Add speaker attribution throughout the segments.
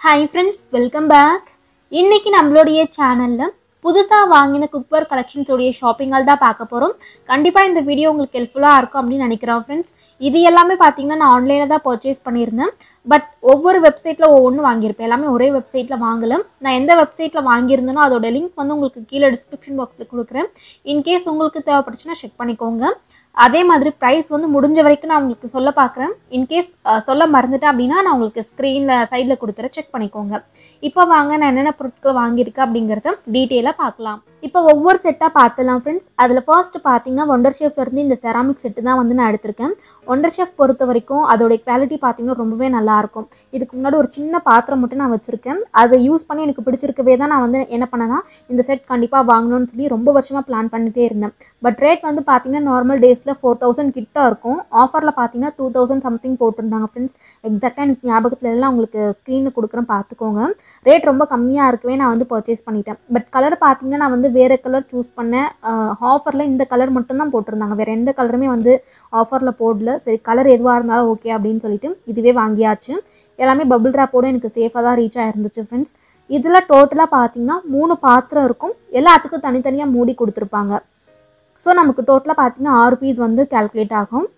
Speaker 1: Hi friends welcome back இன்றைக்கி நம்மளுடைய சேனலில் புதுசாக வாங்கின குக்வேர் கலெக்ஷன்ஸோடைய ஷாப்பிங்கால் தான் பார்க்க போகிறோம் கண்டிப்பாக இந்த வீடியோ உங்களுக்கு ஹெல்ப்ஃபுல்லாக இருக்கும் அப்படின்னு நினைக்கிறோம் ஃப்ரெண்ட்ஸ் இது எல்லாமே பார்த்தீங்கன்னா நான் ஆன்லைனில் தான் பர்ச்சேஸ் பண்ணியிருந்தேன். பட் ஒவ்வொரு வெப்சைட்டில் ஒவ்வொன்று வாங்கியிருப்பேன். எல்லாமே ஒரே வெப்சைட்டில் வாங்கலை. நான் எந்த வெப்சைட்டில் வாங்கியிருந்தேனோ அதோட லிங்க் வந்து உங்களுக்கு கீழே டிஸ்கிரிப்ஷன் பாக்ஸில் கொடுக்குறேன். இன்கேஸ் உங்களுக்கு தேவைப்பட்டுச்சுன்னா செக் பண்ணிக்கோங்க. அதே மாதிரி ப்ரைஸ் வந்து முடிஞ்ச வரைக்கும் நான் உங்களுக்கு சொல்ல பார்க்குறேன் இன்கேஸ் சொல்ல மறந்துட்டேன் அப்படின்னா நான் உங்களுக்கு ஸ்க்ரீனில் சைடில் கொடுத்துறேன் செக் பண்ணிக்கோங்க. இப்போ வாங்க நான் என்னென்ன பொருட்கள் வாங்கியிருக்கேன் அப்படிங்கிறத டீட்டெயிலாக பார்க்கலாம் இப்போ ஒவ்வொரு செட்டாக பார்த்துலாம் ஃப்ரெண்ட்ஸ் அதில் ஃபர்ஸ்ட் பார்த்தீங்கன்னா ஒண்டர் ஷேஃப்லேருந்து இந்த செராமிக் செட்டு தான் வந்து நான் எடுத்திருக்கேன். ஒண்டர் ஷெஃப் பொறுத்த வரைக்கும் அதோடைய குவாலிட்டி பார்த்திங்கன்னா ரொம்பவே நல்லாயிருக்கும். இதுக்கு முன்னாடி ஒரு சின்ன பாத்திரம் மட்டும் நான் வச்சுருக்கேன். அதை யூஸ் பண்ணி எனக்கு பிடிச்சிருக்கவே தான் நான் வந்து என்ன பண்ணேன்னா இந்த செட் கண்டிப்பாக வாங்கணும்னு சொல்லி ரொம்ப வருஷமாக பிளான் பண்ணிட்டே இருந்தேன். பட் ரேட் வந்து பார்த்திங்கன்னா நார்மல் டேஸில் ஃபோர் தௌசண்ட் கிட்ட இருக்கும். ஆஃபரில் பார்த்தீங்கன்னா டூ தௌசண்ட் சம்திங் போட்டிருந்தாங்க ஃப்ரெண்ட்ஸ் எக்ஸாக்டாக எனக்கு ஞாபகத்தில் எல்லாம் உங்களுக்கு ஸ்க்ரீனில் கொடுக்குறேன் பார்த்துக்கோங்க. ரேட் ரொம்ப கம்மியாக இருக்கவே நான் வந்து பர்ச்சேஸ் பண்ணிட்டேன். பட் கலர் பார்த்திங்கன்னா நான் வந்து வேறு கலர் சூஸ் பண்ணேன். ஆஃபரில் இந்த கலர் மட்டும்தான் போட்டிருந்தாங்க. வேறு எந்த கலருமே வந்து ஆஃபரில் போடல. சரி கலர் எதுவாக இருந்தாலும் ஓகே அப்படின்னு சொல்லிட்டு இதுவே வாங்கியாச்சு. எல்லாமே பபிள் ட்ராப்போடு எனக்கு சேஃபாக தான் ரீச் ஆகிருந்துச்சு ஃப்ரெண்ட்ஸ் இதில் டோட்டலாக பார்த்தீங்கன்னா மூணு பாத்திரம் இருக்கும். எல்லாத்துக்கும் தனித்தனியாக மூடி கொடுத்துருப்பாங்க. ஸோ நமக்கு டோட்டலாக பார்த்தீங்கன்னா ஆறு பீஸ் வந்து கால்குலேட் ஆகும்.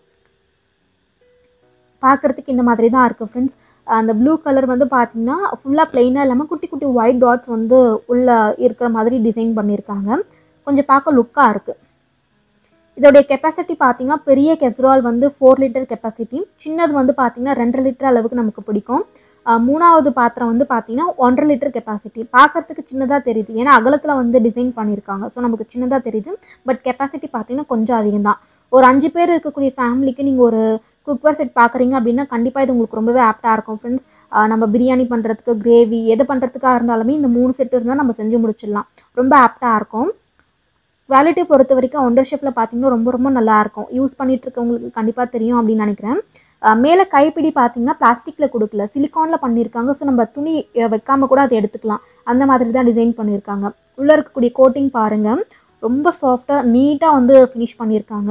Speaker 1: பார்க்குறதுக்கு இந்த மாதிரி தான் இருக்குது ஃப்ரெண்ட்ஸ் அந்த ப்ளூ கலர் வந்து பார்த்திங்கன்னா ஃபுல்லாக ப்ளெயினாக இல்லாமல் குட்டி குட்டி ஒயிட் டாட்ஸ் வந்து உள்ளே இருக்கிற மாதிரி டிசைன் பண்ணியிருக்காங்க கொஞ்சம் பார்க்க லுக்காக இருக்குது இதோடைய கெப்பாசிட்டி பார்த்தீங்கன்னா பெரிய கெஸ்ரால் வந்து ஃபோர் லிட்டர் கெப்பாசிட்டி சின்னது வந்து பார்த்தீங்கன்னா ரெண்டரை லிட்டர் அளவுக்கு நமக்கு பிடிக்கும். மூணாவது பாத்திரம் வந்து பார்த்தீங்கன்னா ஒன்றரை லிட்டர் கெப்பாசிட்டி பார்க்கறதுக்கு சின்னதாக தெரியுது. ஏன்னா அகலத்தில் வந்து டிசைன் பண்ணியிருக்காங்க ஸோ நமக்கு சின்னதாக தெரியுது. பட் கெப்பாசிட்டி பார்த்தீங்கன்னா கொஞ்சம் அதிகம் தான் ஒரு அஞ்சு பேர் இருக்கக்கூடிய ஃபேமிலிக்கு நீங்கள் ஒரு குக்வேர் செட் பார்க்குறீங்க அப்படின்னா கண்டிப்பாக இது உங்களுக்கு ரொம்பவே ஆப்டாக இருக்கும் ஃப்ரெண்ட்ஸ் நம்ம பிரியாணி பண்ணுறதுக்கு கிரேவி எது பண்ணுறதுக்காக இருந்தாலுமே இந்த மூணு செட்டு இருந்தால் நம்ம செஞ்சு முடிச்சிடலாம். ரொம்ப ஆப்டாக இருக்கும். குவாலிட்டி பொறுத்த வரைக்கும் ஒண்டர்ஷிப்பில் பார்த்தீங்கன்னா ரொம்ப ரொம்ப நல்லாயிருக்கும். யூஸ் பண்ணிகிட்டு இருக்கவங்களுக்கு கண்டிப்பாக தெரியும் அப்படின்னு நினைக்கிறேன். மேலே கைப்பிடி பார்த்தீங்கன்னா பிளாஸ்டிக்கில் கொடுக்கல. சிலிக்கானில் பண்ணியிருக்காங்க. ஸோ நம்ம துணி வைக்காமல் கூட அதை எடுத்துக்கலாம். அந்த மாதிரி தான் டிசைன் பண்ணியிருக்காங்க. உள்ளே இருக்கக்கூடிய கோட்டிங் பாருங்கள் ரொம்ப சாஃப்டாக நீட்டாக வந்து ஃபினிஷ் பண்ணியிருக்காங்க.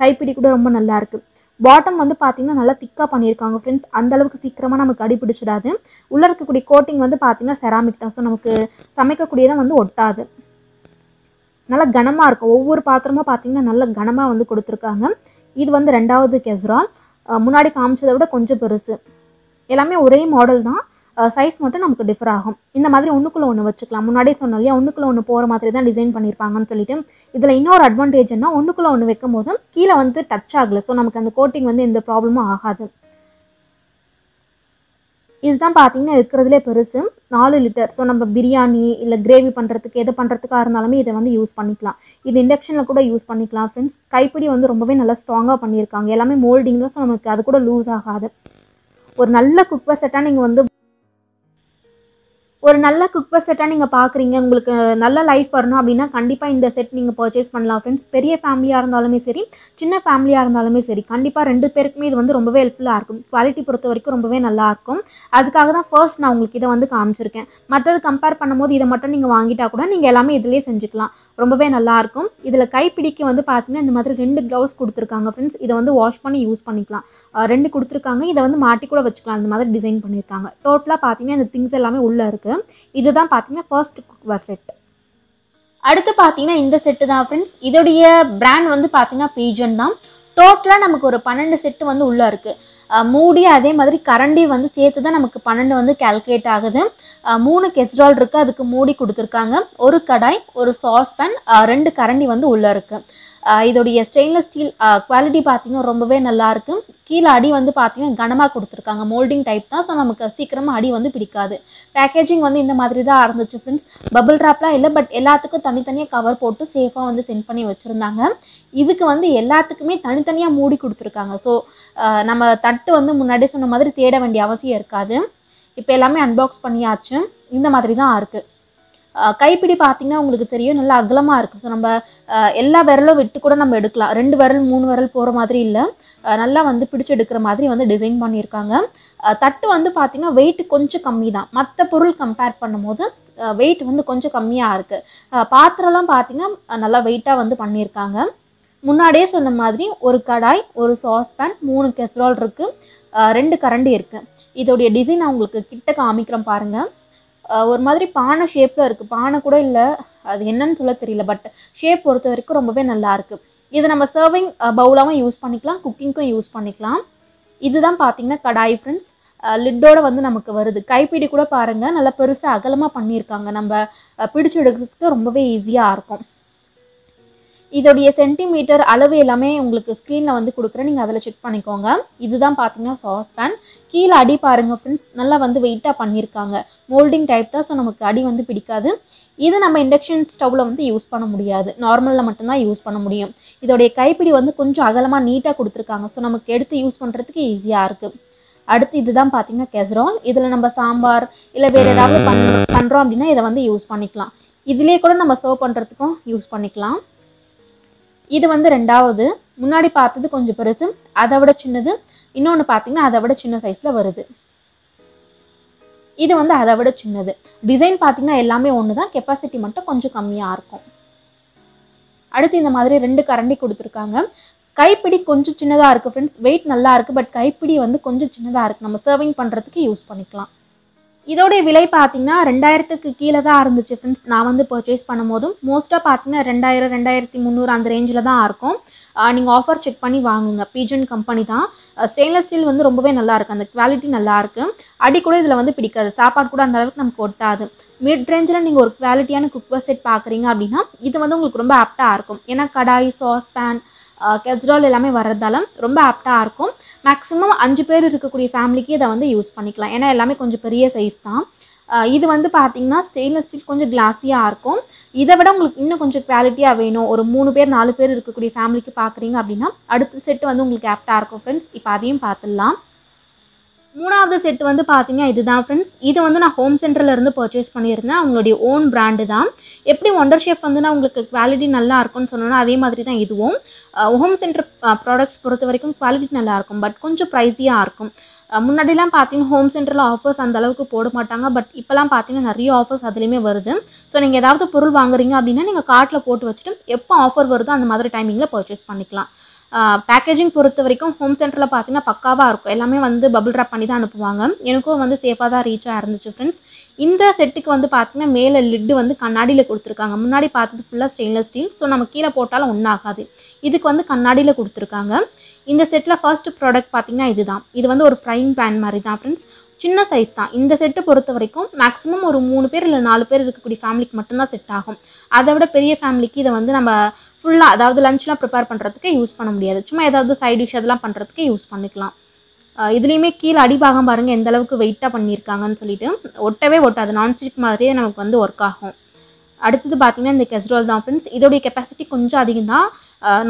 Speaker 1: கைப்பிடி கூட ரொம்ப நல்லாயிருக்கு. பாட்டம் வந்து பார்த்தீங்கன்னா நல்லா திக்காக பண்ணியிருக்காங்க ஃப்ரெண்ட்ஸ் அந்த அளவுக்கு சீக்கிரமாக நமக்கு அடி பிடிச்சிடாது உள்ளே இருக்கக்கூடிய கோட்டிங் வந்து பார்த்திங்கன்னா செராமிக் தான். ஸோ நமக்கு சமைக்கக்கூடியதான் வந்து ஒட்டாது. நல்லா கனமாக இருக்கும். ஒவ்வொரு பாத்திரமும் பார்த்தீங்கன்னா நல்ல கனமாக வந்து கொடுத்துருக்காங்க. இது வந்து ரெண்டாவது கெஸ்ரால் முன்னாடி காமிச்சதை விட கொஞ்சம் பெருசு. எல்லாமே ஒரே மாடல் தான். சைஸ் மட்டும் நமக்கு டிஃபர் ஆகும். இந்த மாதிரி ஒன்றுக்குள்ளே ஒன்று வச்சுக்கலாம். முன்னாடியே சொன்னோம் இல்லையா? ஒன்றுக்குள்ளே ஒன்று போகிற மாதிரி தான் டிசைன் பண்ணியிருப்பாங்கன்னு சொல்லிட்டு. இதில் இன்னொரு அட்வான்டேஜ் ஒன்றுக்குள்ளே ஒன்று வைக்கும் போதும் கீழே வந்து டச் ஆகலை. ஸோ நமக்கு அந்த கோட்டிங் வந்து எந்த ப்ராப்ளமும் ஆகாது. இதுதான் பார்த்தீங்கன்னா இருக்கிறதுலே பெருசு. நாலு லிட்டர் ஸோ நம்ம பிரியாணி இல்லை கிரேவி பண்ணுறதுக்கு எது பண்ணுறதுக்காக இருந்தாலுமே இதை வந்து யூஸ் பண்ணிக்கலாம். இது இண்டக்ஷனில் கூட யூஸ் பண்ணிக்கலாம் ஃப்ரெண்ட்ஸ் கைப்பிடி வந்து ரொம்பவே நல்லா ஸ்ட்ராங்காக பண்ணியிருக்காங்க. எல்லாமே மோல்டிங் தான் ஸோ நமக்கு அது கூட லூஸ் ஆகாது. ஒரு நல்ல குக்வேர் செட்டாக நீங்கள் வந்து ஒரு நல்ல குக்வேர் செட்டாக நீங்கள் பார்க்குறீங்க உங்களுக்கு நல்ல லைஃப் வரணும் அப்படின்னா கண்டிப்பாக இந்த செட் நீங்கள் பர்ச்சேஸ் பண்ணலாம் ஃப்ரெண்ட்ஸ் பெரிய ஃபேமிலியாக இருந்தாலுமே சரி சின்ன ஃபேமிலியாக இருந்தாலுமே சரி கண்டிப்பாக ரெண்டு பேருக்குமே இது வந்து ரொம்பவே ஹெல்ப்ஃபுல்லாக இருக்கும். குவாலிட்டி பொறுத்த வரைக்கும் ரொம்பவே நல்லா இருக்கும். அதுக்காக தான் ஃபர்ஸ்ட் நான் உங்களுக்கு இதை வந்து காமிச்சிருக்கேன். மற்றது கம்பேர் பண்ணும்போது இதை மட்டும் நீங்கள் வாங்கிட்டா கூட நீங்கள் எல்லாமே இதிலே செஞ்சுக்கலாம். ரொம்பவே நல்லாயிருக்கும் இதில் கைப்பிடிக்கு வந்து பார்த்தீங்கன்னா இந்த மாதிரி ரெண்டு க்ளவுஸ் கொடுத்துருக்காங்க ஃப்ரெண்ட்ஸ் இதை வந்து வாஷ் பண்ணி யூஸ் பண்ணிக்கலாம். ரெண்டு கொடுத்துருக்காங்க. இதை வந்து மாட்டி கூட வச்சுக்கலாம். இந்த மாதிரி டிசைன் பண்ணியிருக்காங்க. டோட்டலாக பார்த்தீங்கன்னா இந்த திங்ஸ் எல்லாமே உள்ளே இருக்குது இதுதான் பார்த்தீங்கன்னா ஃபர்ஸ்ட் குக்வேர் செட் அடுத்து பார்த்தீங்கன்னா இந்த செட்டு தான் ஃப்ரெண்ட்ஸ் இதோடைய பிராண்ட் வந்து பார்த்தீங்கன்னா பீஜன் தான். டோட்டலாக நமக்கு ஒரு பன்னெண்டு செட்டு வந்து உள்ளே இருக்குது மூடி அதே மாதிரி கரண்டி வந்து சேர்த்து தான் நமக்கு பன்னெண்டு வந்து கால்குலேட் ஆகுது. மூணு கெஸ்ட்ரால் இருக்குது அதுக்கு மூடி கொடுத்துருக்காங்க. ஒரு கடாய் ஒரு சாஸ்பேன் ரெண்டு கரண்டி வந்து உள்ளே இருக்குது இதோடைய ஸ்டெயின்லெஸ் ஸ்டீல் குவாலிட்டி பார்த்தீங்கன்னா ரொம்பவே நல்லாயிருக்கு கீழே அடி வந்து பார்த்தீங்கன்னா கனமாக கொடுத்துருக்காங்க. மோல்டிங் டைப் தான். ஸோ நமக்கு சீக்கிரமாக அடி வந்து பிடிக்காது. பேக்கேஜிங் வந்து இந்த மாதிரி தான் இருந்துச்சு ஃப்ரெண்ட்ஸ் பபுள் ட்ராப்லாம் இல்லை பட் எல்லாத்துக்கும் தனித்தனியாக கவர் போட்டு சேஃபாக வந்து சென்ட் பண்ணி வச்சுருந்தாங்க. இதுக்கு வந்து எல்லாத்துக்குமே தனித்தனியாக மூடி கொடுத்துருக்காங்க. ஸோ நம்ம தட்டு வந்து முன்னாடியே சொன்ன மாதிரி தேட வேண்டிய அவசியம் இருக்காது. இப்போ எல்லாமே அன்பாக்ஸ் பண்ணியாச்சு. இந்த மாதிரி தான் இருக்குது கைப்பிடி பார்த்தீங்கன்னா உங்களுக்கு தெரியும் நல்லா அகலமாக இருக்குது ஸோ நம்ம எல்லா விரலும் விட்டு கூட நம்ம எடுக்கலாம். ரெண்டு விரல் மூணு விரல் போகிற மாதிரி இல்லை. நல்லா வந்து பிடிச்சி எடுக்கிற மாதிரி வந்து டிசைன் பண்ணியிருக்காங்க. தட்டு வந்து பார்த்தீங்கன்னா வெயிட் கொஞ்சம் கம்மி தான். மற்ற பொருள் கம்பேர் பண்ணும்போது வெயிட் வந்து கொஞ்சம் கம்மியாக இருக்குது பாத்திரம்லாம் பார்த்தீங்கன்னா நல்லா வெயிட்டாக வந்து பண்ணியிருக்காங்க. முன்னாடியே சொன்ன மாதிரி ஒரு கடாய் ஒரு சாஸ்பேன் மூணு கெஸ்ட்ரால் இருக்குது ரெண்டு கரண்டி இருக்குது இதோடைய டிசைன் நான் உங்களுக்கு கிட்ட காமிக்கிறேன் பாருங்கள் ஒரு மாதிரி பானை ஷேப்பில் இருக்குது பானை கூட இல்லை. அது என்னன்னு சொல்ல தெரியல பட் ஷேப் பொறுத்த வரைக்கும் ரொம்பவே நல்லாயிருக்கு இதை நம்ம சர்விங் பவுலாகவும் யூஸ் பண்ணிக்கலாம் குக்கிங்க்கும் யூஸ் பண்ணிக்கலாம். இதுதான் பார்த்தீங்கன்னா கடாய் ஃப்ரெண்ட்ஸ் லிட்டோட வந்து நமக்கு வருது. கைப்பிடி கூட பாருங்கள் நல்லா பெருசாக அகலமாக பண்ணியிருக்காங்க. நம்ம பிடிச்சி எடுக்கிறதுக்கு ரொம்பவே ஈஸியாக இருக்கும். இதோடைய சென்டிமீட்டர் அளவு எல்லாமே உங்களுக்கு ஸ்க்ரீனில் வந்து கொடுக்குறேன். நீங்கள் அதில் செக் பண்ணிக்கோங்க. இதுதான் பார்த்தீங்கன்னா சாஸ் பேன் கீழே அடி பாருங்கள் ஃப்ரெண்ட்ஸ் நல்லா வந்து வெயிட்டாக பண்ணியிருக்காங்க. மோல்டிங் டைப் தான் ஸோ நமக்கு அடி வந்து பிடிக்காது. இது நம்ம இண்டக்ஷன் ஸ்டவ்வில் வந்து யூஸ் பண்ண முடியாது. நார்மலில் மட்டும்தான் யூஸ் பண்ண முடியும். இதோடைய கைப்பிடி வந்து கொஞ்சம் அகலமாக நீட்டாக கொடுத்துருக்காங்க. ஸோ நமக்கு எடுத்து யூஸ் பண்ணுறதுக்கு ஈஸியாக இருக்குது அடுத்து இதுதான் பார்த்தீங்கன்னா கெசரால் இதில் நம்ம சாம்பார் இல்லை வேறு ஏதாவது பண் பண்ணுறோம் அப்படின்னா இதை வந்து யூஸ் பண்ணிக்கலாம். இதுலேயே கூட நம்ம சர்வ் பண்ணுறதுக்கும் யூஸ் பண்ணிக்கலாம். இது வந்து ரெண்டாவது. முன்னாடி பார்த்தது கொஞ்சம் பெருசு. அதை விட சின்னது. இன்னொன்று பார்த்தீங்கன்னா அதை விட சின்ன சைஸில் வருது. இது வந்து அதை விட சின்னது. டிசைன் பார்த்தீங்கன்னா எல்லாமே ஒன்று தான் கெப்பாசிட்டி மட்டும் கொஞ்சம் கம்மியாக இருக்கும். அடுத்து இந்த மாதிரி ரெண்டு கரண்டி கொடுத்துருக்காங்க. கைப்பிடி கொஞ்சம் சின்னதாக இருக்குது ஃப்ரெண்ட்ஸ் வெயிட் நல்லா இருக்குது பட் கைப்பிடி வந்து கொஞ்சம் சின்னதாக இருக்குது நம்ம சர்விங் பண்ணுறதுக்கு யூஸ் பண்ணிக்கலாம். இதோடைய விலை பார்த்தீங்கன்னா ரெண்டாயிரத்துக்கு கீழே தான் இருந்துச்சு ஃப்ரெண்ட்ஸ் நான் வந்து பர்ச்சேஸ் பண்ணும்போதும் மோஸ்ட்டாக பார்த்தீங்கன்னா ரெண்டாயிரம் ரெண்டாயிரத்தி முந்நூறு அந்த ரேஞ்சில் தான் இருக்கும். நீங்கள் ஆஃபர் செக் பண்ணி வாங்குங்க. பீஜன் கம்பெனி தான். ஸ்டெயின்லெஸ் ஸ்டீல் வந்து ரொம்பவே நல்லாயிருக்கு அந்த குவாலிட்டி நல்லாயிருக்கு அடி கூட இதில் வந்து பிடிக்காது. சாப்பாடு கூட அந்த அளவுக்கு நமக்கு ஒட்டாது. மிட் ரேஞ்சில் நீங்கள் ஒரு குவாலிட்டியான குக்வர் செட் பார்க்குறீங்க அப்படின்னா இது வந்து உங்களுக்கு ரொம்ப ஆப்டாக இருக்கும். ஏன்னா கடாய் சாஸ் பேன் கெஸ்ட்ரால் எல்லாமே வர்றதால ரொம்ப ஆப்டாக இருக்கும். மேக்ஸிமம் அஞ்சு பேர் இருக்கக்கூடிய ஃபேமிலிக்கு இதை வந்து யூஸ் பண்ணிக்கலாம். ஏன்னா எல்லாமே கொஞ்சம் பெரிய சைஸ் தான். இது வந்து பார்த்தீங்கன்னா ஸ்டெயின்லெஸ் ஸ்டீல் கொஞ்சம் கிளாஸியாக இருக்கும். இதை விட உங்களுக்கு இன்னும் கொஞ்சம் குவாலிட்டியாக வேணும். ஒரு மூணு பேர் நாலு பேர் இருக்கக்கூடிய ஃபேமிலிக்கு பார்க்குறீங்க அப்படின்னா அடுத்த செட்டு வந்து உங்களுக்கு ஆப்டாக இருக்கும் ஃப்ரெண்ட்ஸ் இப்போ அதையும் பார்த்துடலாம் மூணாவது செட் வந்து பார்த்தீங்கன்னா இதுதான் ஃப்ரெண்ட்ஸ் இது வந்து நான் ஹோம் சென்டர்லேருந்து பர்ச்சேஸ் பண்ணியிருந்தேன். அவங்களுடைய ஓன் பிராண்டு தான். எப்படி ஒண்டர் ஷேப் வந்து நான் உங்களுக்கு குவாலிட்டி நல்லா இருக்கும்னு சொன்னோன்னா அதே மாதிரி தான் இதுவும். ஹோம் சென்டர் ப்ராடக்ட்ஸ் பொறுத்த வரைக்கும் குவாலிட்டி நல்லா இருக்கும். பட் கொஞ்சம் ப்ரைஸியாக இருக்கும். முன்னாடிலாம் பார்த்தீங்கன்னா ஹோம் சென்டரில் ஆஃபர்ஸ் அந்த அளவுக்கு போட மாட்டாங்க. பட் இப்போலாம் பார்த்தீங்கன்னா நிறைய ஆஃபர்ஸ் அதுலேயுமே வருது. ஸோ நீங்கள் ஏதாவது பொருள் வாங்குறீங்க அப்படின்னா நீங்கள் கார்ட்டில் போட்டு வச்சுட்டு எப்போ ஆஃபர் வருதோ அந்த மாதிரி டைமிங்கில் பர்ச்சேஸ் பண்ணிக்கலாம். பேக்கேஜிங் பொறுத்த வரைக்கும் ஹோம் சென்டரில் பார்த்தீங்கன்னா பக்காவாக இருக்கும். எல்லாமே வந்து பபிள் ட்ராப் பண்ணி தான் அனுப்புவாங்க. எனக்கும் வந்து சேஃபாக தான் ரீச்சாக இருந்துச்சு ஃப்ரெண்ட்ஸ் இந்த செட்டுக்கு வந்து பார்த்தீங்கன்னா மேலே லிட்டு வந்து கண்ணாடியில் கொடுத்துருக்காங்க. முன்னாடி பார்த்தது ஃபுல்லாக ஸ்டெயின்லெஸ் ஸ்டீல் ஸோ நம்ம கீழே போட்டாலும் ஒன்றும் ஆகாது இதுக்கு வந்து கண்ணாடியில் கொடுத்துருக்காங்க. இந்த செட்டில் ஃபர்ஸ்ட் ப்ராடக்ட் பார்த்தீங்கன்னா இதுதான். இது வந்து ஒரு ஃப்ரைங் பேன் மாதிரி தான் ஃப்ரெண்ட்ஸ் சின்ன சைஸ் தான். இந்த செட்டு பொறுத்த வரைக்கும் மேக்ஸிமம் ஒரு மூணு பேர் இல்லை நாலு பேர் இருக்கக்கூடிய ஃபேமிலிக்கு மட்டும்தான் செட் ஆகும். அதை விட பெரிய ஃபேமிலிக்கு இதை வந்து நம்ம ஃபுல்லாக அதாவது லஞ்ச்லாம் ப்ரிப்பேர் பண்ணுறதுக்கு யூஸ் பண்ண முடியாது. சும்மா ஏதாவது சைட் டிஷ் அதெல்லாம் பண்ணுறதுக்கு யூஸ் பண்ணிக்கலாம். இதுலேயுமே கீழே அடிபாகம் பாருங்கள் எந்த அளவுக்கு வெயிட்டாக பண்ணியிருக்காங்கன்னு சொல்லிட்டு ஒட்டவே ஒட்டாது. நான்ஸ்டிக் மாதிரியே நமக்கு வந்து ஒர்க் ஆகும். அடுத்தது பார்த்தீங்கன்னா இந்த கெஸ்ட்ரோல் தான் ஃப்ரெண்ட்ஸ் இதோடைய கெப்பாசிட்டி கொஞ்சம் அதிகம் தான்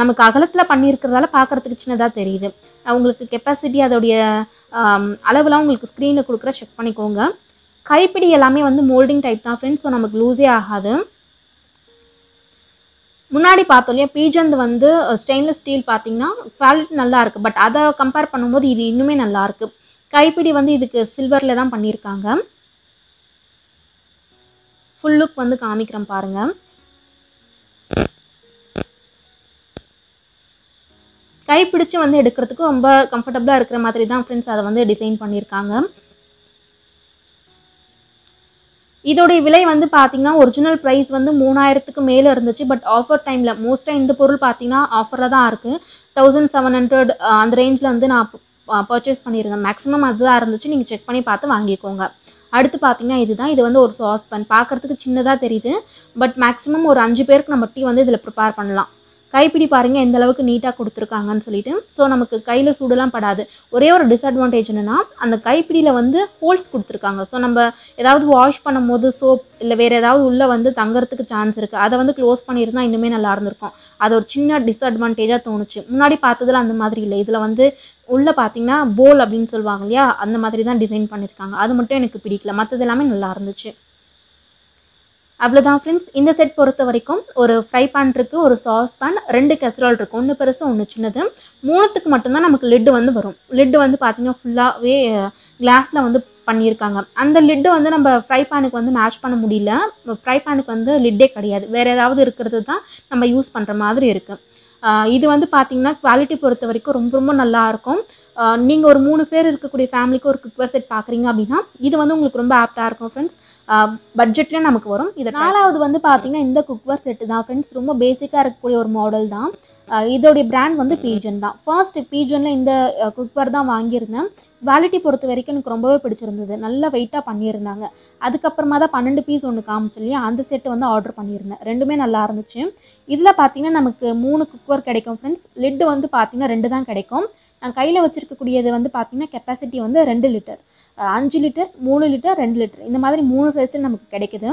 Speaker 1: நமக்கு அகலத்தில் பண்ணியிருக்கிறதால பார்க்குறதுக்கு சின்னதாக தெரியுது. உங்களுக்கு கெப்பாசிட்டி அதோடைய அளவுலாம் உங்களுக்கு ஸ்க்ரீனில் கொடுக்குற செக் பண்ணிக்கோங்க. கைப்பிடி எல்லாமே வந்து மோல்டிங் டைப் தான் ஃப்ரெண்ட்ஸ் ஸோ நமக்கு லூஸே ஆகாது. முன்னாடி பார்த்தோம் இல்லையா பீஜந்து வந்து ஸ்டெயின்லெஸ் ஸ்டீல் பார்த்தீங்கன்னா குவாலிட்டி நல்லா இருக்குது பட் அதை கம்பேர் பண்ணும்போது இது இன்னுமே நல்லா இருக்குது கைப்பிடி வந்து இதுக்கு சில்வரில் தான் பண்ணியிருக்காங்க. ஃபுல் லுக் வந்து காமிக்கிறேன் பாருங்கள் கை பிடிச்சு வந்து எடுக்கிறதுக்கு ரொம்ப கம்ஃபர்டபுளாக இருக்கிற மாதிரி தான் ஃப்ரெண்ட்ஸ் அதை வந்து டிசைன் பண்ணியிருக்காங்க. இதோடைய விலை வந்து பார்த்தீங்கன்னா ஒரிஜினல் ப்ரைஸ் வந்து மூணாயிரத்துக்கு மேலே இருந்துச்சு. பட் ஆஃபர் டைமில் மோஸ்ட்டாக இந்த பொருள் பார்த்தீங்கன்னா ஆஃபரில் தான் இருக்குது தௌசண்ட் செவன் ஹண்ட்ரட் அந்த ரேஞ்சில் வந்து நான் பர்ச்சேஸ் பண்ணியிருந்தேன். மேக்ஸிமம் அதுதான் இருந்துச்சு. நீங்கள் செக் பண்ணி பார்த்து வாங்கிக்கோங்க. அடுத்து பார்த்தீங்கன்னா இதுதான். இது வந்து ஒரு சாஸ் பேன் பார்க்குறதுக்கு சின்னதாக தெரியுது. பட் மேக்ஸிமம் ஒரு அஞ்சு பேருக்கு நம்ம டீ வந்து இதில் ப்ரிப்பேர் பண்ணலாம். கைப்பிடி பாருங்கள் எந்த அளவுக்கு நீட்டாக கொடுத்துருக்காங்கன்னு சொல்லிட்டு. ஸோ நமக்கு கையில் சூடெல்லாம் படாது. ஒரே ஒரு டிஸ்அட்வான்டேஜ் என்னென்னா அந்த கைப்பிடியில் வந்து ஹோல்ஸ் கொடுத்துருக்காங்க. ஸோ நம்ம ஏதாவது வாஷ் பண்ணும்போது சோப் இல்லை வேறு ஏதாவது உள்ளே வந்து தங்குறதுக்கு சான்ஸ் இருக்குது அதை வந்து க்ளோஸ் பண்ணியிருந்தால் இன்னுமே நல்லா இருந்திருக்கும். அது ஒரு சின்ன டிஸ்அட்வான்டேஜாக தோணுச்சு. முன்னாடி பார்த்ததுல அந்த மாதிரி இல்லை. இதில் வந்து உள்ளே பார்த்தீங்கன்னா போல் அப்படின்னு சொல்லுவாங்க இல்லையா? அந்த மாதிரி தான் டிசைன் பண்ணியிருக்காங்க. அது மட்டும் எனக்கு பிடிக்கல. மற்றது எல்லாமே நல்லா இருந்துச்சு. அவ்வளோதான் ஃப்ரெண்ட்ஸ் இந்த செட் பொறுத்த வரைக்கும் ஒரு ஃப்ரை பேன் இருக்குது ஒரு சாஸ் பேன் ரெண்டு கெஸ்ட்ரால் இருக்கும் ஒன்று பெருசு ஒன்று சின்னது. மூணுத்துக்கு மட்டும்தான் நமக்கு லிட்டு வந்து வரும். லிட்டு வந்து பார்த்தீங்கன்னா ஃபுல்லாகவே கிளாஸில் வந்து பண்ணியிருக்காங்க. அந்த லிட்டு வந்து நம்ம ஃப்ரை பேனுக்கு வந்து மேட்ச் பண்ண முடியல. ஃப்ரை பேனுக்கு வந்து லிட்டே கிடையாது. வேறு ஏதாவது இருக்கிறது தான் நம்ம யூஸ் பண்ணுற மாதிரி இருக்குது இது வந்து பார்த்திங்கன்னா குவாலிட்டி பொறுத்த வரைக்கும் ரொம்ப ரொம்ப நல்லா இருக்கும். நீங்கள் ஒரு மூணு பேர் இருக்கக்கூடிய ஃபேமிலிக்கு ஒரு குக்வர் செட் பார்க்குறீங்க அப்படின்னா இது வந்து உங்களுக்கு ரொம்ப ஆப்டாக இருக்கும் ஃப்ரெண்ட்ஸ் பட்ஜெட்டில் நமக்கு வரும். இது நாலாவது வந்து பார்த்தீங்கன்னா இந்த குக்வேர் செட்டு தான் ஃப்ரெண்ட்ஸ் ரொம்ப பேசிக்காக இருக்கக்கூடிய ஒரு மாடல் தான். இதோடைய பிராண்ட் வந்து பீஜன் தான். ஃபர்ஸ்ட் பீஜனில் இந்த குக்வேர் தான் வாங்கியிருந்தேன். குவாலிட்டி பொறுத்த வரைக்கும் எனக்கு ரொம்பவே பிடிச்சிருந்தது. நல்ல வெயிட்டாக பண்ணியிருந்தாங்க. அதுக்கப்புறமா தான் பன்னெண்டு பீஸ் ஒன்று காமிச்சு இல்லையா? அந்த செட்டு வந்து ஆர்டர் பண்ணியிருந்தேன். ரெண்டுமே நல்லா இருந்துச்சு. இதில் பார்த்தீங்கன்னா நமக்கு மூணு குக்கர் கிடைக்கும் ஃப்ரெண்ட்ஸ் லிட்டு வந்து பார்த்தீங்கன்னா ரெண்டு தான் கிடைக்கும். நான் கையில் வச்சுருக்கக்கூடியது வந்து பார்த்தீங்கன்னா கெப்பாசிட்டி வந்து ரெண்டு லிட்டர் அஞ்சு லிட்டர் மூணு லிட்டர் ரெண்டு லிட்டர். இந்த மாதிரி மூணு சைஸில் நமக்கு கிடைக்குது.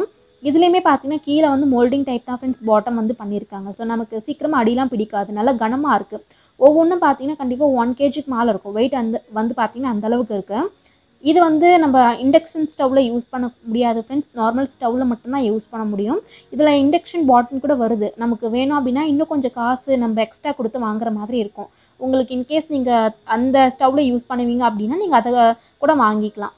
Speaker 1: இதுலேயுமே பார்த்தீங்கன்னா கீழே வந்து மோல்டிங் டைப் தான் ஃப்ரெண்ட்ஸ் பாட்டம் வந்து பண்ணியிருக்காங்க ஸோ நமக்கு சீக்கிரமாக அடிலாம் பிடிக்காது. நல்லா கனமாக இருக்குது ஒவ்வொன்றும் பார்த்தீங்கன்னா கண்டிப்பாக ஒன் கேஜிக்கு மேலே இருக்கும். வெயிட் அந்த வந்து பார்த்தீங்கன்னா அந்த அளவுக்கு இருக்குது இது வந்து நம்ம இண்டக்ஷன் ஸ்டவ்வில் யூஸ் பண்ண முடியாது ஃப்ரெண்ட்ஸ் நார்மல் ஸ்டவ்வில் மட்டும்தான் யூஸ் பண்ண முடியும். இதில் இண்டக்ஷன் பாட்டில் கூட வருது. நமக்கு வேணும் அப்படின்னா இன்னும் கொஞ்சம் காசு நம்ம எக்ஸ்ட்ரா கொடுத்து வாங்குற மாதிரி இருக்கும். உங்களுக்கு இன்கேஸ் நீங்கள் அந்த ஸ்டவ்வில் யூஸ் பண்ணுவீங்க அப்படின்னா நீங்கள் அதை கூட வாங்கிக்கலாம்.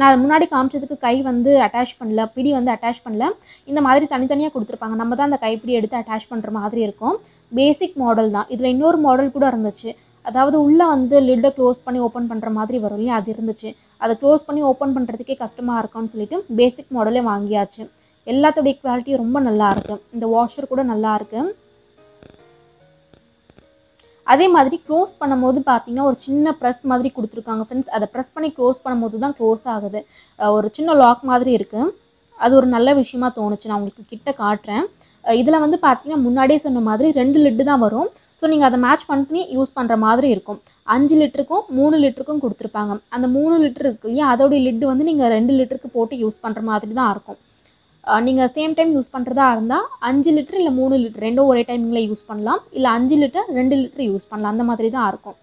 Speaker 1: நான் முன்னாடி காமிச்சதுக்கு கை வந்து அட்டாச் பண்ணல பிடி வந்து அட்டாச் பண்ணல. இந்த மாதிரி தனித்தனியாக கொடுத்துருப்பாங்க. நம்ம தான் அந்த கைப்பிடி எடுத்து அட்டாச் பண்ணுற மாதிரி இருக்கும். பேசிக் மாடல் தான். இதில் இன்னொரு மாடல் கூட இருந்துச்சு. அதாவது உள்ளே வந்து லிட்டை க்ளோஸ் பண்ணி ஓப்பன் பண்ணுற மாதிரி வரும் இல்லையா? அது இருந்துச்சு. அதை க்ளோஸ் பண்ணி ஓப்பன் பண்ணுறதுக்கே கஷ்டமாக இருக்கும்னு சொல்லிட்டு பேசிக் மாடலே வாங்கியாச்சு. எல்லாத்தோடைய குவாலிட்டியும் ரொம்ப நல்லாயிருக்கு இந்த வாஷர் கூட நல்லாயிருக்கு அதே மாதிரி க்ளோஸ் பண்ணும்போது பார்த்தீங்கன்னா ஒரு சின்ன ப்ரெஸ் மாதிரி கொடுத்துருக்காங்க ஃப்ரெண்ட்ஸ் அதை ப்ரெஸ் பண்ணி க்ளோஸ் பண்ணும்போது தான் க்ளோஸ் ஆகுது. ஒரு சின்ன லாக் மாதிரி இருக்குது அது ஒரு நல்ல விஷயமா தோணுச்சு. நான் உங்களுக்கு கிட்ட காட்டுறேன். இதில் வந்து பார்த்தீங்கன்னா முன்னாடியே சொன்ன மாதிரி ரெண்டு லிட்டு தான் வரும். ஸோ நீங்கள் அதை மேட்ச் பண்ணி யூஸ் பண்ணுற மாதிரி இருக்கும். அஞ்சு லிட்டருக்கும் மூணு லிட்டருக்கும் கொடுத்துருப்பாங்க. அந்த மூணு லிட்டர் இருக்கு இல்லையா? அதோடைய லிட்டு வந்து நீங்கள் ரெண்டு லிட்டருக்கு போட்டு யூஸ் பண்ணுற மாதிரி தான் இருக்கும். நீங்கள் சேம் டைம் யூஸ் பண்ணுறதா இருந்தால் அஞ்சு லிட்டர் இல்லை மூணு லிட்டர் ரெண்டும் ஒரே டைமிங்கில் யூஸ் பண்ணலாம். இல்லை அஞ்சு லிட்டர் ரெண்டு லிட்டர் யூஸ் பண்ணலாம். அந்த மாதிரி தான் இருக்கும்.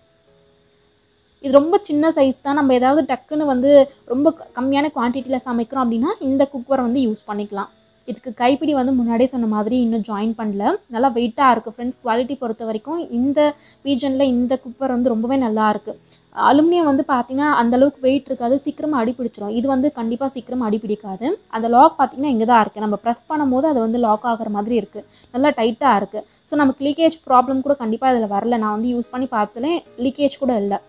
Speaker 1: இது ரொம்ப சின்ன சைஸ் தான். நம்ம ஏதாவது டக்குன்னு வந்து ரொம்ப க- கம்மியான குவான்டிட்டியில் சமைக்கிறோம் அப்படின்னா இந்த குக்கரை வந்து யூஸ் பண்ணிக்கலாம். இதுக்கு கைப்பிடி வந்து முன்னாடியே சொன்ன மாதிரி இன்னும் ஜாயின் பண்ணல. நல்லா வெயிட்டாக இருக்குது ஃப்ரெண்ட்ஸ் குவாலிட்டி பொறுத்த வரைக்கும் இந்த ரீஜனில் இந்த குக்கர் வந்து ரொம்பவே நல்லா இருக்குது அலுமினியம் வந்து பார்த்தீங்கன்னா அந்தளவுக்கு வெயிட் இருக்காது சீக்கிரமாக அடிப்பிடிச்சிடும் இது வந்து கண்டிப்பாக சீக்கிரமாக அடிப்பிடிக்காது அந்த லாக் பார்த்திங்கன்னா இங்கே தான் இருக்குது நம்ம ப்ரெஸ் பண்ணும்போது அது வந்து லாக் ஆகிற மாதிரி இருக்குது நல்லா டைட்டாக இருக்குது ஸோ நமக்கு லீக்கேஜ் ப்ராப்ளம் கூட கண்டிப்பாக இதில் வரல. நான் வந்து யூஸ் பண்ணி பார்த்ததுல லீக்கேஜ் கூட இல்லை.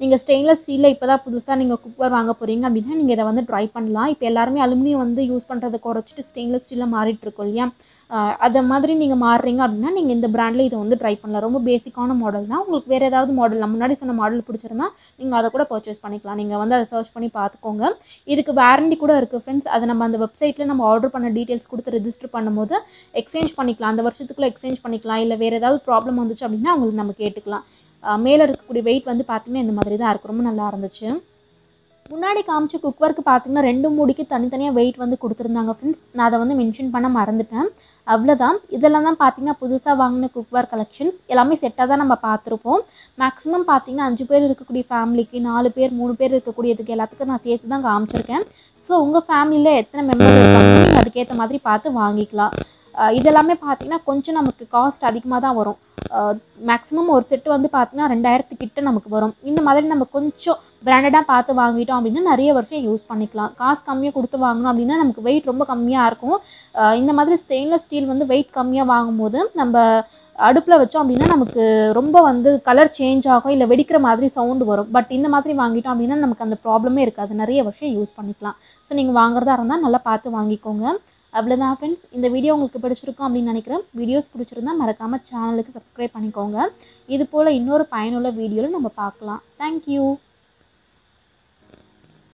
Speaker 1: நீங்கள் ஸ்டெயின்லெஸ் ஸ்டீலில் இப்போ தான் புதுசாக நீங்கள் குக்கர் வாங்க போகிறீங்க அப்படின்னா நீங்கள் இதை வந்து ட்ரை பண்ணலாம். இப்போ எல்லாருமே அலுமினியம் வந்து யூஸ் பண்ணுறதை குறைச்சிட்டு ஸ்டெயின்லெஸ் ஸ்டீலில் மாறிட்டு இருக்கோம் இல்லையா? அதை மாதிரி நீங்கள் மாறுறீங்க அப்படின்னா நீங்கள் இந்த ப்ராண்டில் இதை வந்து ட்ரை பண்ணலாம். ரொம்ப பேசிக்கான மாடல் தான். உங்களுக்கு வேறு ஏதாவது மாடல் நான் முன்னாடி சொன்ன மாடல் பிடிச்சிருந்தா நீங்கள் அதை கூட பர்ச்சேஸ் பண்ணிக்கலாம். நீங்கள் வந்து அதை சர்ச் பண்ணி பார்த்துக்கோங்க. இதுக்கு வாரண்டி கூட இருக்குது ஃப்ரெண்ட்ஸ் அதை நம்ம அந்த வெப்சைட்டில் நம்ம ஆர்டர் பண்ண டீட்டெயில்ஸ் கொடுத்து ரெஜிஸ்டர் பண்ணும்போது எக்ஸ்சேஞ்ச் பண்ணிக்கலாம். அந்த வருஷத்துக்குள்ளே எக்ஸ்சேஞ்ச் பண்ணிக்கலாம். இல்லை வேறு ஏதாவது ப்ராப்ளம் வந்துச்சு அப்படின்னா அவங்களுக்கு நம்ம கேட்டுக்கலாம். மேலே இருக்கக்கூடிய வெயிட் வந்து பார்த்தீங்கன்னா இந்த மாதிரி தான் இருக்குது ரொம்ப நல்லா இருந்துச்சு. முன்னாடி காமிச்ச குக்கருக்கு பார்த்தீங்கன்னா ரெண்டு மூடிக்கு தனித்தனியாக வெயிட் வந்து கொடுத்துருந்தாங்க ஃப்ரெண்ட்ஸ் நான் அதை வந்து மென்ஷன் பண்ண மறந்துட்டேன். அவ்வளோதான் இதெல்லாம் தான் பார்த்தீங்கன்னா புதுசாக வாங்கின குக்வேர் கலெக்ஷன்ஸ் எல்லாமே செட்டாக தான் நம்ம பார்த்துருப்போம் மேக்ஸிமம் பார்த்தீங்கன்னா அஞ்சு பேர் இருக்கக்கூடிய ஃபேமிலிக்கு நாலு பேர் மூணு பேர் இருக்கக்கூடியதுக்கு எல்லாத்துக்கும் நான் சேர்த்து தான் காமிச்சிருக்கேன். ஸோ உங்கள் ஃபேமிலியில் எத்தனை மெம்பர் இருக்காங்க? நீங்கள் அதுக்கேற்ற மாதிரி பார்த்து வாங்கிக்கலாம். இதெல்லாமே பார்த்தீங்கன்னா கொஞ்சம் நமக்கு காஸ்ட் அதிகமாக தான் வரும். மேக்ஸிமம் ஒரு செட்டு வந்து பார்த்தீங்கன்னா ரெண்டாயிரத்துக்கிட்ட நமக்கு வரும். இந்த மாதிரி நம்ம கொஞ்சம் பிராண்டடாக பார்த்து வாங்கிட்டோம் அப்படின்னா நிறைய வருஷம் யூஸ் பண்ணிக்கலாம். காசு கம்மியாக கொடுத்து வாங்கினோம் அப்படின்னா நமக்கு வெயிட் ரொம்ப கம்மியாக இருக்கும். இந்த மாதிரி ஸ்டெயின்லெஸ் ஸ்டீல் வந்து வெயிட் கம்மியாக வாங்கும்போது நம்ம அடுப்பில் வச்சோம் அப்படின்னா நமக்கு ரொம்ப வந்து கலர் சேஞ்ச் ஆகும். இல்லை வெடிக்கிற மாதிரி சவுண்டு வரும். பட் இந்த மாதிரி வாங்கிட்டோம் அப்படின்னா நமக்கு அந்த ப்ராப்ளமே இருக்காது. நிறைய வருஷம் யூஸ் பண்ணிக்கலாம். ஸோ நீங்கள் வாங்குறதா இருந்தால் நல்லா பார்த்து வாங்கிக்கோங்க. அவ்வளோதான் ஃப்ரெண்ட்ஸ் இந்த வீடியோ உங்களுக்கு பிடிச்சிருக்கும் அப்படின்னு நினைக்கிறேன். வீடியோஸ் பிடிச்சிருந்தா மறக்காமல் சேனலுக்கு சப்ஸ்கிரைப் பண்ணிக்கோங்க. இது போல் இன்னொரு பயனுள்ள வீடியோவில் நம்ம பார்க்கலாம். தேங்க்யூ